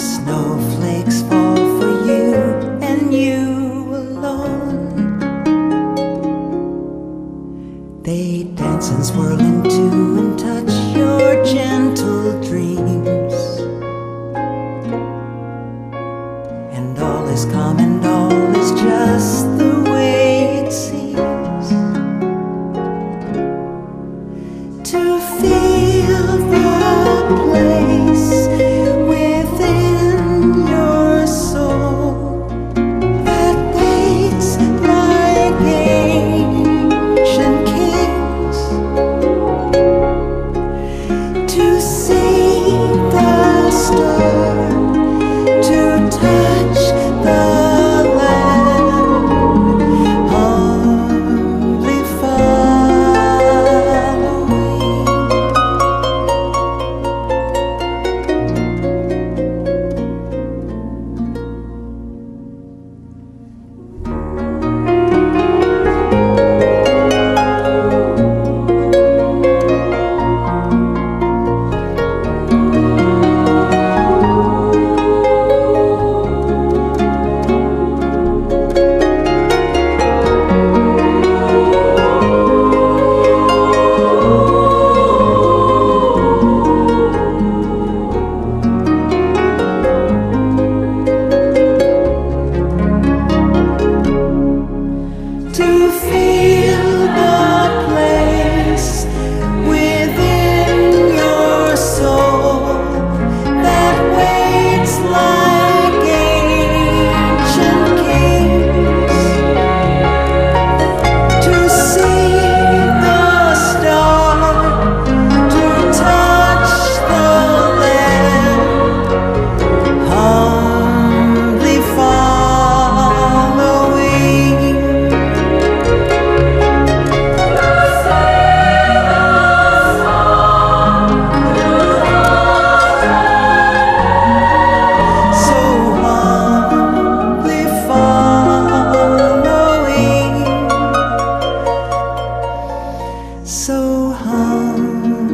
snowflakes fall for you and you alone. They dance and swirl into and touch your gentle dreams. And all is calm and all is just the way it seems. harm.